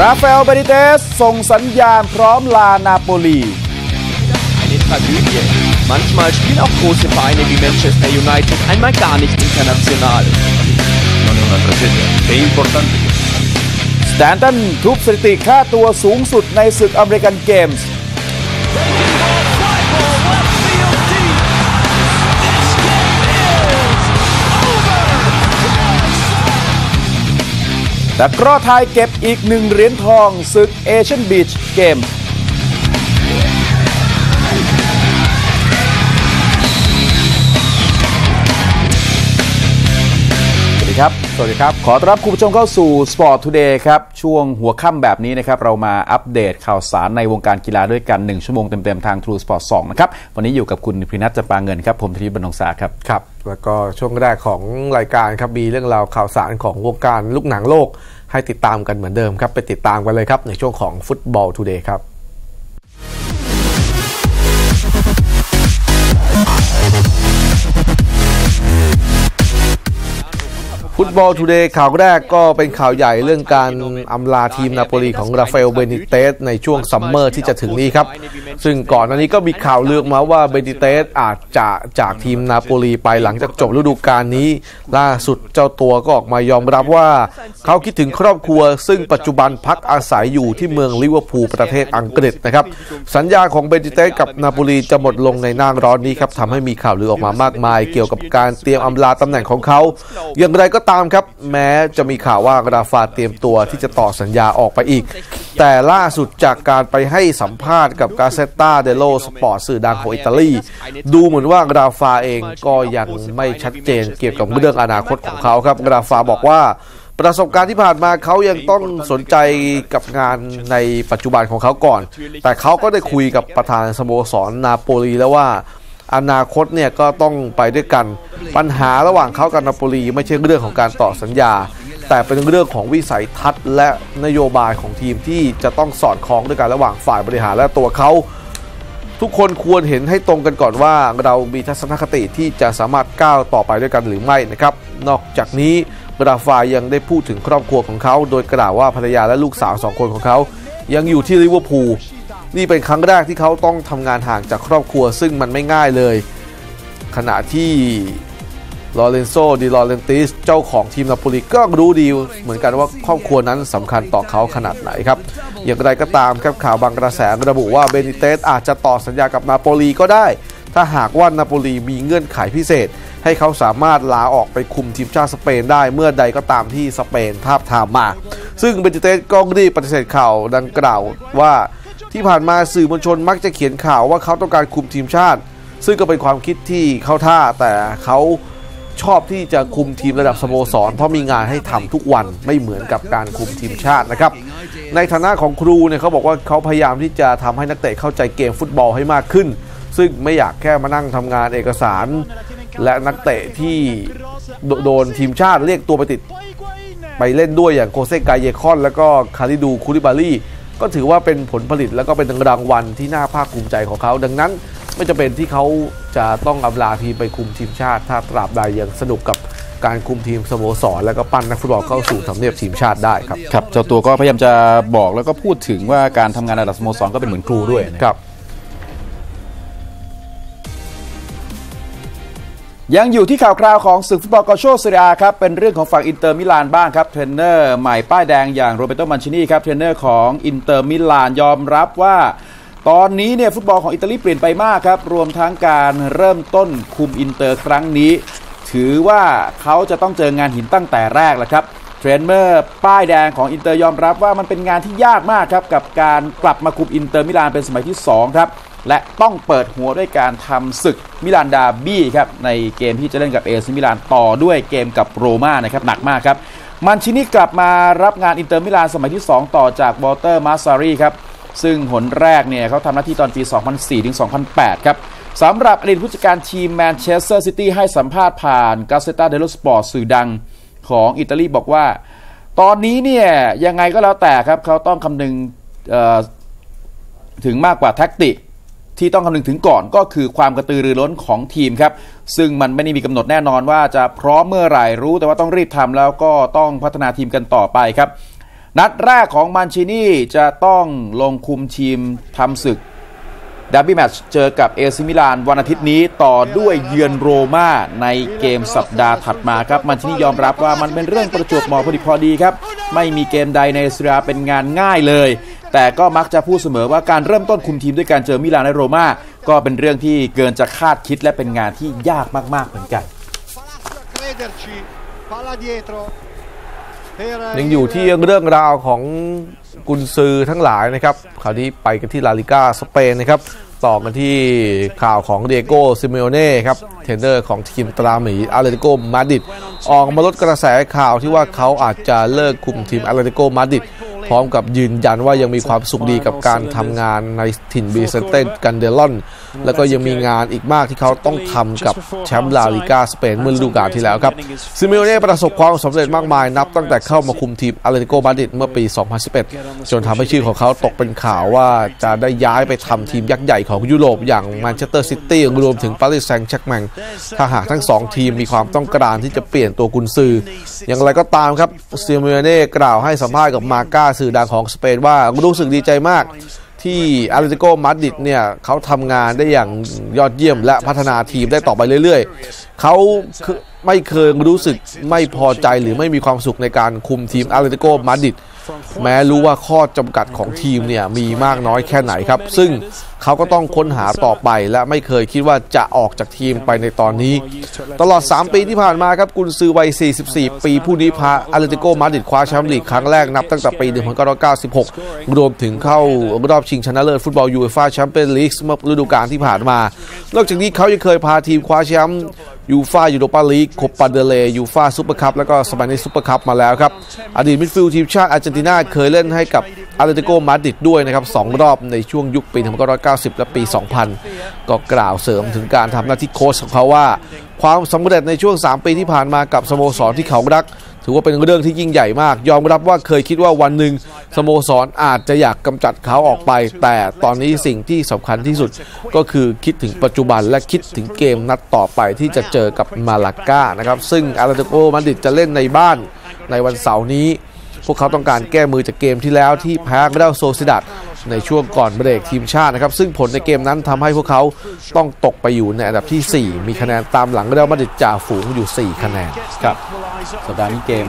ราฟาเอลเบนิเตสส่งสัญญาณพร้อมลานาโปลี Eine Tragödie. Manchmal spielen auch große Vereine wie Manchester United einmal gar nicht international. Non è una tragedia, è importante. สแตนตันทุบสถิติค่าตัวสูงสุดในศึกอเมริกันเกมส์ แต่กร้อไทยเก็บอีกหนึ่งเหรียญทองศึกเอเชียนบีชเกม ดีครับ สวัสดีครับ ขอต้อนรับคุณผู้ชมเข้าสู่ Sport Today ครับ ช่วงหัวค่ำแบบนี้นะครับ เรามาอัปเดตข่าวสารในวงการกีฬาด้วยกัน 1 ชั่วโมงเต็มๆ ทาง True Sport 2 นะครับ วันนี้อยู่กับคุณพินัทจำปาเงินครับ ผมธนิตบรรณงษาครับ ครับ แล้วก็ช่วงแรกของรายการครับ มีเรื่องราวข่าวสารของวงการลูกหนังโลก ให้ติดตามกันเหมือนเดิมครับ ไปติดตามกันเลยครับในช่วงของฟุตบอล Today ครับ ฟุตบอล Today ข่าวแรกก็เป็นข่าวใหญ่เรื่องการอำลาทีมนาโปลีของราฟาเอลเบนิเตสในช่วงซัมเมอร์ที่จะถึงนี้ครับ ซึ่งก่อนหน้านี้ก็มีข่าวลือออกมาว่าเบนิเตสอาจจะจากทีมนาโปลีไปหลังจากจบฤดูกาลนี้ ล่าสุดเจ้าตัวก็ออกมายอมรับว่า เขาคิดถึงครอบครัว ซึ่งปัจจุบันพักอาศัยอยู่ที่เมืองลิเวอร์พูลประเทศอังกฤษนะครับสัญญาของเบนิเตสกับนาโปลีจะหมดลงในหน้าร้อนนี้ครับทำให้มีข่าวลือออกมามากมาย เกี่ยวกับการเตรียมอำลาตำแหน่งของเขาอย่างไรก็ตามครับ แม้จะมีข่าวว่าราฟาเตรียมตัวที่จะต่อสัญญาออกไปอีก แต่ล่าสุดจากการไปให้สัมภาษณ์กับกาเซตตาเดลโลสปอร์ตสื่อดังของอิตาลี ดูเหมือนว่าราฟาเองก็ยังไม่ชัดเจนเกี่ยวกับเรื่องอนาคตของเขาครับราฟาบอกว่าประสบการณ์ที่ผ่านมาเขายังต้องสนใจกับงานในปัจจุบันของเขาก่อน แต่เขาก็ได้คุยกับประธานสโมสรนาโปลีแล้วว่า อนาคตเนี่ยก็ต้องไปด้วยกัน ปัญหาระหว่างเขากับนาโปลีไม่ใช่เรื่องของการต่อสัญญา แต่เป็นเรื่องของวิสัยทัศน์ และนโยบายของทีมที่จะต้องสอดคล้องด้วยกันระหว่างฝ่ายบริหารและตัวเขา ทุกคนควรเห็นให้ตรงกันก่อนว่า เรามีทัศนคติที่จะสามารถก้าวต่อไปด้วยกันหรือไม่นะครับ นอกจากนี้ราฟายังได้พูดถึงครอบครัวของเขา โดยกล่าวว่าภรรยาและลูกสาวสองคนของเขา ยังอยู่ที่ลิเวอร์พูล นี่เป็นครั้งแรกที่เขาต้องทำงานห่างจากครอบครัวซึ่งมันไม่ง่ายเลย ขณะที่ลอเรนโซดิลอเรนติสเจ้าของทีมนาโปลีก็รู้ดีเหมือนกันว่าครอบครัวนั้นสำคัญต่อเขาขนาดไหนครับ อย่างไรก็ตามครับข่าวบางกระแสระบุว่าเบนิเตสอาจจะต่อสัญญากับนาโปลีก็ได้ ถ้าหากว่านาโปลีมีเงื่อนไขพิเศษ ให้เขาสามารถลาออกไปคุมทีมชาติสเปนได้เมื่อใดก็ตามที่สเปนทาบทามมา ซึ่งเบนิเตสก็รีบปฏิเสธข่าวดังกล่าวว่า ที่ผ่านมาสื่อมวลชนมักจะเขียนข่าวว่าเขาต้องการคุมทีมชาติ ซึ่งก็เป็นความคิดที่เข้าท่าแต่เขาชอบที่จะคุมทีมระดับสโมสร เพราะมีงานให้ทำทุกวันไม่เหมือนกับการคุมทีมชาตินะครับ ในฐานะของครูเนี่ยเขาบอกว่าเขาพยายามที่จะทำให้นักเตะเข้าใจเกมฟุตบอลให้มากขึ้น ซึ่งไม่อยากแค่มานั่งทำงานเอกสาร และนักเตะที่โดโดนทีมชาติเรียกตัวไปติด ไปเล่นด้วยอย่างโคเซกายเยคอน แล้วก็คาริดูคูริบารี ก็ถือว่าเป็นผลผลิตแล้วก็เป็นรางวัลที่น่าภาคภูมิใจของเขา ดังนั้นไม่จะเป็นที่เขาจะต้องอำลาทีมไปคุมทีมชาติ ถ้าตราบใดยังสนุกกับการคุมทีมสโมสร แล้วก็ปั้นนักฟุตบอลเข้าสู่ทำเนียบทีมชาติได้ครับครับเจ้าตัวก็พยายามจะบอกแล้วก็พูดถึงว่าการทำงานระดับสโมสรก็เป็นเหมือนครูด้วยนะครับ ยังอยู่ที่ข่าวคราวของศึกฟุตบอลกัลโชเซเรียอาครับ เป็นเรื่องของฝั่งอินเตอร์มิลานบ้างครับ เทรนเนอร์ใหม่ป้ายแดงอย่างโรแบร์โตมันชินีครับ เทรนเนอร์ของอินเตอร์มิลานยอมรับว่า ตอนนี้เนี่ยฟุตบอลของอิตาลีเปลี่ยนไปมากครับ รวมทั้งการเริ่มต้นคุมอินเตอร์ครั้งนี้ ถือว่าเขาจะต้องเจองานหินตั้งแต่แรกแหละครับเทรนเนอร์ป้ายแดงของอินเตอร์ยอมรับว่ามันเป็นงานที่ยากมากครับกับการกลับมาคุมอินเตอร์มิลานเป็นสมัยที่สองครับ และต้องเปิดหัวด้วยการทำศึกมิลานดาร์บี้ครับในเกมที่จะเล่นกับเอซีมิลานต่อด้วยเกมกับโรม่านะครับหนักมากครับมันชินี่กลับมารับงานอินเตอร์มิลานสมัยที่ 2 ต่อจากวอลเตอร์มาซารีครับซึ่งหนแรกเนี่ยเขาทำหน้าที่ตอนปี 2004 ถึง 2008 ครับสำหรับอดีตผู้จัดการทีมแมนเชสเตอร์ซิตี้ให้สัมภาษณ์ผ่านกาเซตตาเดลโลสปอร์ตสื่อดังของอิตาลีบอกว่า ตอนนี้เนี่ยยังไงก็แล้วแต่ครับเขาต้องคำนึงถึงมากกว่าแท็กติก ที่ต้องคำนึงถึงก่อนก็คือความกระตือรือร้นของทีมครับ ซึ่งมันไม่ได้มีกำหนดแน่นอนว่าจะพร้อมเมื่อไหร่รู้แต่ว่าต้องรีบทำแล้วก็ต้องพัฒนาทีมกันต่อไปครับ นัดแรกของมันชินี่จะต้องลงคุมทีมทำศึกดาร์บี้แมตช์เจอกับเอซีมิลานวันอาทิตย์นี้ต่อด้วยเยือนโรม่าในเกมสัปดาห์ถัดมาครับ มันชินี่ยอมรับว่ามันเป็นเรื่องประจวบเหมาะพอดีพอดีครับ ไม่มีเกมใดในเซเรียอาเป็นงานง่ายเลย แต่ก็มักจะพูดเสมอว่าการเริ่มต้นคุมทีมด้วยการเจอมิลานและโรม่าก็เป็นเรื่องที่เกินจะคาดคิดและเป็นงานที่ยากมากๆเหมือนกัน ยังอยู่ที่เรื่องราวของกุนซือทั้งหลายนะครับคราวนี้ไปกันที่ลาลีก้าสเปนนะครับต่อกันที่ข่าวของดิเอโก้ซิเมโอเน่ครับเทรนเนอร์ของทีมตราหมีแอตเ ลติโกมาดริดออกมาลดกระแสข่าวที่ว่าเขาอาจจะเลิกคุมทีมอาเ t ติโกมาดิด พร้อมกับยืนยันว่ายังมีความสุขดีกับการทำงานในถิ่นบิเซนเตกัลเดรอน แล้วก็ยังมีงานอีกมากที่เขาต้องทำกับแชมป์ลาลิกาสเปนเมื่อฤดูกาลที่แล้วครับซิเมโอเน่ประสบความสำเร็จมากมายนับตั้งแต่เข้ามาคุมทีมอาร์เ t ติโกมาดริดเมื่อปี 2011 จนทำให้ชื่อของเขาตกเป็นข่าวว่าจะได้ย้ายไปทำทีมยักษ์ใหญ่ของยุโรปอย่างแมนเชสเตอร์ซิตี้รวมถึงปารีสแซงต์แชร์กแมงถ้าหากทั้งสองทีมมีความต้องการที่จะเปลี่ยนตัวกุนซือ อย่างไรก็ตามครับซิเมโอเน่กล่าวให้สัมภาษณ์กับมาก้าสื่อดังของสเปนว่ารู้สึกดีใจมาก ที่อาร์เติโกมาดริดเนี่ยเขาทำงานได้อย่างยอดเยี่ยมและพัฒนาทีมได้ต่อไปเรื่อยๆ เขาไม่เคยรู้สึกไม่พอใจหรือไม่มีความสุขในการคุมทีมอาร์เติโกมาดริด แม้รู้ว่าข้อจำกัดของทีมเนี่ยมีมากน้อยแค่ไหนครับ ซึ่งเขาก็ต้องค้นหาต่อไปและไม่เคยคิดว่าจะออกจากทีมไปในตอนนี้ ตลอด 3 ปีที่ผ่านมาครับกุนซือวัย 44 ปีผู้นี้พาอาร์เ t ติโกมาดริดคว้าแชมป์ลีกครั้งแรกนับตั้งแต่ปี 1996 รวมถึงเข้ารอบชิงชนะเลิศฟุตบอลยูเอฟ่าแชมเปี้ยนลีกเมื่อฤดูกาลที่ผ่านมา นอกจากนี้เขายังเคยพาทีมคว้าแชมป์ ยูฟ่ายูโรปาลีกโคปาเดลเรย์ยูฟ่าซูเปอร์คัพแล้วก็สเปนิชซูเปอร์คัพมาแล้วครับ อดีตมิดฟิลด์ทีมชาติอาร์เจนตินาเคยเล่นให้กับอาร์เ t ติโกมาดริดด้วยนะครับสองรอบในช่วงยุคปี 1990 และปี 2000 ก็กล่าวเสริมถึงการทำหน้าที่โค้ชของเขาว่า ความสำเร็จในช่วง 3 ปีที่ผ่านมากับสโมสรที่เขารัก ถือว่าเป็นเรื่องที่ยิ่งใหญ่มาก ยอมรับว่าเคยคิดว่าวันหนึ่งสโมสรอาจจะอยากกำจัดเขาออกไป แต่ตอนนี้สิ่งที่สำคัญที่สุดก็คือคิดถึงปัจจุบันและคิดถึงเกมนัดต่อไปที่จะเจอกับมาลาก้านะครับ ซึ่งอาร์เตโกมาดิดจะเล่นในบ้านในวันเสาร์นี้ พวกเขาต้องการแก้มือจากเกมที่แล้วที่แพ้เรอัลโซซิดัด ในช่วงก่อนเบรกทีมชาตินะครับ ซึ่งผลในเกมนั้นทำให้พวกเขาต้องตกไปอยู่ในอันดับทีสี่ 4 มีคะแนนตามหลังเรอัลมาดริดจ่าฝูงอยู่ 4 คะแนนครับสัปดาห์นี้เกม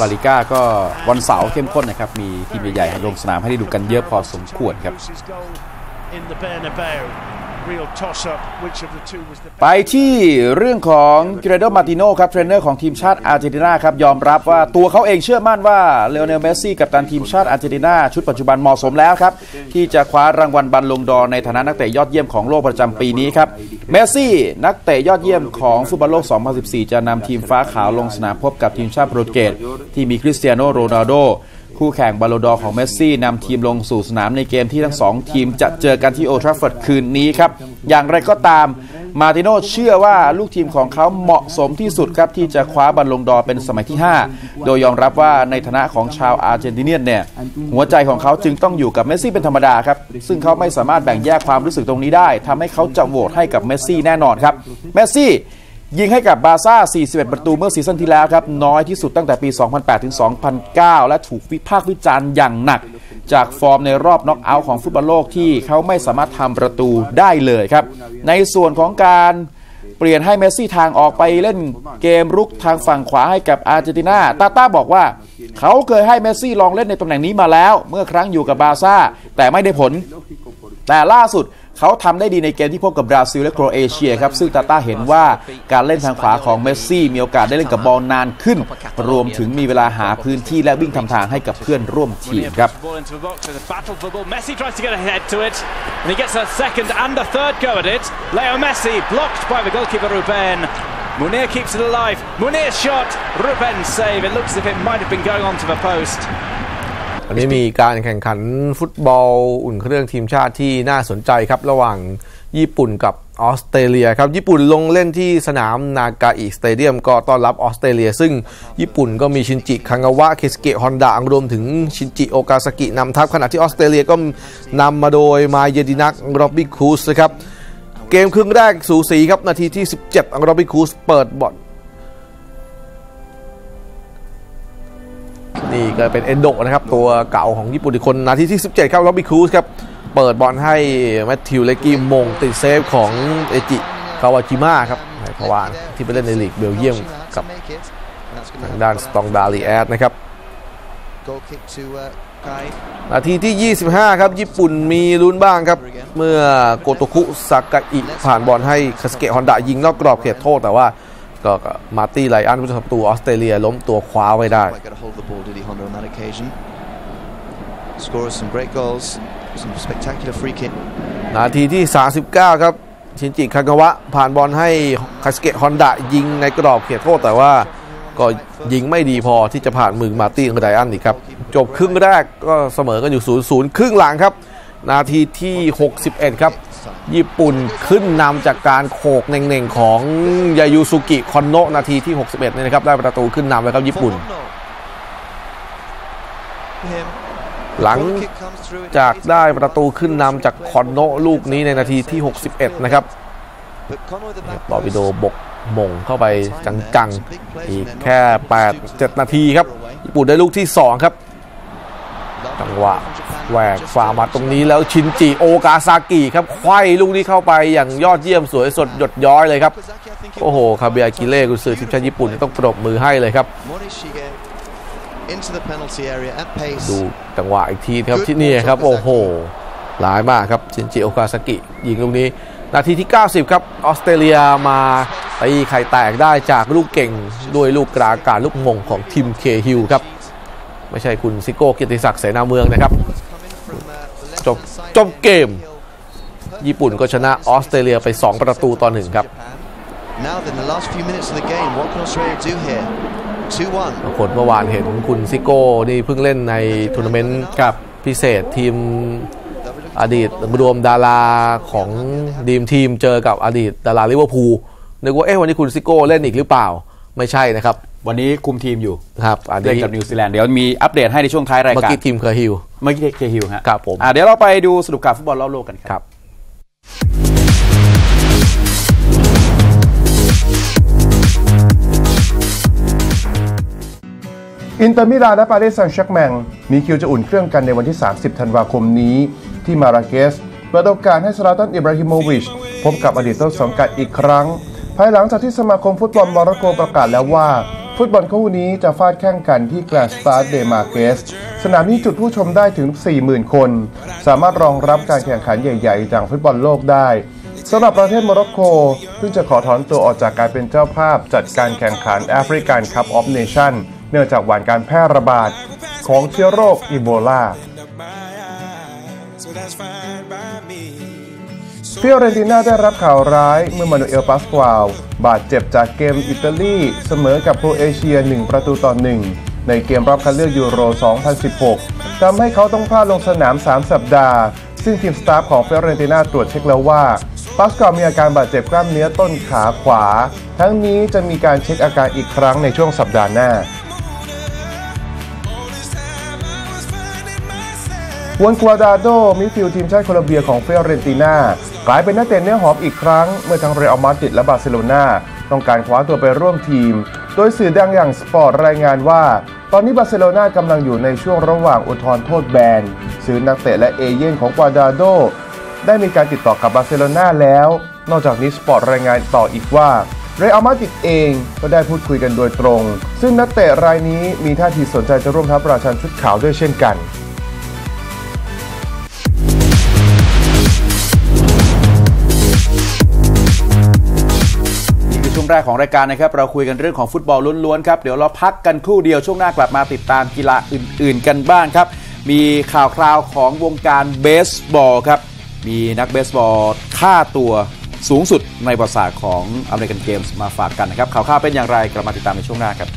ลาลิก้าก็วันเสาร์เข้มข้นนะครับ มีทีมใหญ่ๆลงสนามให้ได้ดูกันเยอะพอสมควรครับ ไปที่เรื่องของเกราร์โดมาร์ติโนครับเทรนเนอร์ของทีมชาติอาร์เจนตินาครับยอมรับว่าตัวเขาเองเชื่อมั่นว่าเลโอเนลเมสซี่กัปตันทีมชาติอาร์เจนตินาชุดปัจจุบันเหมาะสมแล้วครับ ที่จะคว้ารางวัลบัลลงดอร์ในฐานะนักเตะยอดเยี่ยมของโลกประจำปีนี้ครับเมสซี่นักเตะยอดเยี่ยมของฟุตบอลโลก 2014 จะนำทีมฟ้าขาวลงสนามพบกับทีมชาติโปรตุเกสที่มีคริสเตียโนโรนัลโด คู่แข่งบัลลงดอร์ของเมสซี่นำทีมลงสู่สนามในเกมที่ทั้งสองทีมจะเจอกันที่โอลด์แทรฟฟอร์ดคืนนี้ครับ อย่างไรก็ตามมาร์ติโนเชื่อว่าลูกทีมของเขาเหมาะสมที่สุดครับ ที่จะคว้าบัลลงดอร์เป็นสมัยที่ 5 โดยยอมรับว่าในฐานะของชาว Argentinian เนี่ย หัวใจของเขาจึงต้องอยู่กับเมสซี่เป็นธรรมดาครับ ซึ่งเขาไม่สามารถแบ่งแยกความรู้สึกตรงนี้ได้ทำให้เขาจะโหวตให้กับเมสซี่แน่นอนครับเมสซี่ ยิงให้กับบาร์ซ่า 41 ประตูเมื่อซีซั่นที่แล้วครับ น้อยที่สุดตั้งแต่ปี 2008 ถึง 2009 และถูกวิพากษ์วิจารณ์อย่างหนัก จากฟอร์มในรอบน็อกเอาท์ของฟุตบอลโลกที่เขาไม่สามารถทำประตูได้เลยครับ ในส่วนของการเปลี่ยนให้เมสซี่ทางออกไปเล่นเกมรุกทางฝั่งขวาให้กับอาร์เจนตินาตาต้าบอกว่า เขาเคยให้เมสซี่ลองเล่นในตำแหน่งนี้มาแล้ว เมื่อครั้งอยู่กับบาร์ซ่าแต่ไม่ได้ผล แต่ล่าสุด เขาทำได้ดีในเกมที่พบกับบราซิลและโครเอเชียครับ ซึ่งตาต้าเห็นว่าการเล่นทางขวาของเมสซี่ มีโอกาสได้เล่นกับบอลนานขึ้น รวมถึงมีเวลาหาพื้นที่และวิ่งทำทางให้กับเพื่อนร่วมทีมครับ Munir keeps it alive. Munir's shot. Ruben's save. It looks as if it might have been going onto the post. วันนี้มีการแข่งขันฟุตบอลอุ่นเครื่องทีมชาติที่น่าสนใจครับ ระหว่างญี่ปุ่นกับออสเตรเลียครับญี่ปุ่นลงเล่นที่สนามนากาอิสเตเดียมก็ต้อนรับออสเตรเลีย ซึ่งญี่ปุ่นก็มีชินจิคากาวะเคสเกะฮอนดารวมถึงชินจิโอกาซากินำทัพขณะที่ออสเตรเลียก็นำมาโดยไมล์เยดินักร็อบบี้ครูสนะครับเกมครึ่งแรกสูสีครับนาทีที่ 17อังร็อบบี้ครูสเปิดบอล นี่ก็เป็นเอนโดนะครับ ตัวเก่าของญี่ปุ่นอีกคน นาทีที่ 17 ครับร็อบบี้ครูสครับ เปิดบอลให้แมทธิวเลกี้โหม่งติดเซฟของเอจิคาวาจิมะครับเพราะว่าที่ไปเล่นในลีกเบลเยียมกับทางด้านสตองดาร์ลีแอชนะครับนาทีที่ 25 ครับ ญี่ปุ่นมีลุ้นบ้างครับ เมื่อโกโตคุซากะอิผ่านบอลให้เคสุเกะฮอนดะยิงนอกกรอบเขตโทษแต่ว่า ก็ก็แมตตี้ไรอันผู้ประตูออสเตรเลียล้มตัวคว้าไว้ได้ Quite got a hold of the ball, did he, Honda, on that occasion? Scored some great goals, some spectacular free kick. นาทีที่ 39 ครับ ชินจิคังกาวะ ผ่านบอลให้คาสเกะฮอนดะยิงในกรอบเขตโทษแต่ว่าก็ยิงไม่ดีพอที่จะผ่านมือมาร์ตี้ไลอันอีกครับ จบครึ่งแรกก็เสมอกันอยู่ 0-0 ครึ่งหลังครับ นาทีที่ 61 ครับ ญี่ปุ่นขึ้นนำจากการโขกเน่งๆ ของยายุสุกิคอนโนะนาทีที่ 61เนี่ยนะครับได้ประตูขึ้นนำแล้วครับญี่ปุ่น Him. หลัง Goal kick comes through. จากได้ประตูขึ้นนำจากคอนโนะลูกนี้ในนาทีที่ 61 นะครับ But Conway the back บอบิโด post. บกมงเข้าไปจังๆ อีกแค่ 8 7 นาทีครับ ญี่ปุ่นได้ลูกที่ 2 ครับ จังหวะ แหวกฝ่ามาตรงนี้แล้วชินจิโอกาซากิครับไขว้ลูกนี้เข้าไปอย่างยอดเยี่ยมสวยสดหยดย้อยเลยครับ โอ้โห คาเบียกิเล่กุซือทีมชาติญี่ปุ่นต้องปรบมือให้เลยครับ ดูจังหวะอีกทีครับที่นี่ครับ โอ้โหหลายมากครับชินจิโอกาซากิยิงลูกนี้ นาทีที่ 90 ครับออสเตรเลียมาตีไข่แตกได้จากลูกเก่งด้วยลูกกราการลูกมงของทีมเคฮิลครับ ไม่ใช่คุณซิโก้เกียรติศักดิ์เสนาเมืองนะครับ จบ side จบเกม Hill. ญี่ปุ่นก็ชนะออสเตรเลียไป 2 ประตูต่อหนึ่งครับ Japan. Now then, the last few minutes of the game, what can Australia do here? 2-1. บางคนเมื่อวานเห็นคุณซิโก้นี่เพิ่งเล่นในทัวร์นาเมนต์กับพิเศษทีมอดีตรวมดาราของดีมทีมเจอกับอดีตดาราลิเวอร์พูลนึกว่าเอ๊ะวันนี้คุณซิโก้เล่นอีกหรือเปล่า ไม่ใช่นะครับ วันนี้คุมทีมอยู่ครับอันเล่นนี้กับนิวซีแลนด์เดี๋ยวมีอัปเดตให้ในช่วงท้ายรายเมื่อการกี้ทีมเคอร์ฮิล เมื่อกี้เคฮิวฮะครับผมอะเดี๋ยวเราไปดูสรุปการฟุตบอลรอบโลกกันคครับรับอินเตอร์มิลานและปารีสแซงต์แชร์กแมงมีคิวจะอุ่นเครื่องกันในวันที่ 30 ธันวาคมนี้ ที่มาร์ราเกชเปิดโอกาสให้สลาตันอิบราฮิโมวิช พบกับอดีตต้นสังกัดอีกครั้ง ภายหลังจากที่สมาคมฟุตบอลโมร็อกโกประกาศแล้วว่า ฟุตบอลคู่นี้จะฟาดแข่งกันที่แกรนด์สตาดเดมาร์ราเกช สนามนี้จุผู้ชมได้ถึง 40,000 คน สามารถรองรับการแข่งขันใหญ่ๆจากฟุตบอลโลกได้สำหรับประเทศโมร็อกโกเพิ่งจะขอถอนตัวออกจากการเป็นเจ้าภาพจัดการแข่งขันแอฟริกันคัพออฟเนชั่นเนื่องจากหวั่นการแพร่ระบาดของเชื้อโรคอีโบลา ฟิโอเรนติน่าได้รับข่าวร้ายเมื่อมานูเอลปาสควาลบาดเจ็บจากเกมอิตาลีเสมอกับโครเอเชีย 1 ประตูต่อ 1 ในเกมรอบคัดเลือกยูโร 2016 ทำให้เขาต้องพลาดลงสนาม 3 สัปดาห์ ซึ่งทีมสตาฟฟ์ของฟิโอเรนติน่าตรวจเช็คแล้วว่าปาสควาลมีอาการบาดเจ็บกล้ามเนื้อต้นขาขวา ทั้งนี้จะมีการเช็คอาการอีกครั้งในช่วงสัปดาห์หน้า ฮวนกัวดราโดมิดฟิลด์ทีมชาติโคลอมเบียของฟิโอเรนติน่ากลายเป็นนักเตะเนื้อหอมอีกครั้ง เมื่อทั้งเรอัลมาดริดและบาร์เซโลนาต้องการคว้าตัวไปร่วมทีม โดยสื่อดังอย่างสปอร์ตรายงานว่า ตอนนี้บาร์เซโลนากำลังอยู่ในช่วงระหว่างอุทธรณ์โทษแบนซื้อนักเตะและเอเย่นต์ของกัวดราโดได้มีการติดต่อกับบาร์เซโลนาแล้ว นอกจากนี้สปอร์ตรายงานต่ออีกว่าเรอัลมาดริดเองก็ได้พูดคุยกันโดยตรง ซึ่งนักเตะรายนี้มีท่าทีสนใจจะร่วมทัพราชันชุดขาวด้วยเช่นกัน แรกของรายการนะครับ เราคุยกันเรื่องของฟุตบอลล้วนๆครับ เดี๋ยวเราพักกันครู่เดียวช่วงหน้ากลับมาติดตามกีฬาอื่น ๆ กันบ้างครับ มีข่าวคราวของวงการเบสบอลครับ มีนักเบสบอลค่าตัวสูงสุดในประวัติศาสตร์ของอเมริกันเกมส์มาฝากกันนะครับข่าวๆเป็นอย่างไรกลับมาติดตามในช่วงหน้าครับ